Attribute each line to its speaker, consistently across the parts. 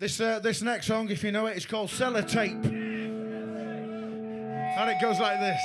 Speaker 1: This, uh, this next song, if you know it, it's called Sellotape. And it goes like this.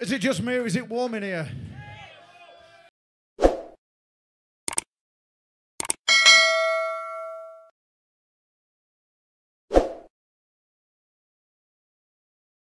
Speaker 1: Is it just me or is it warm in here?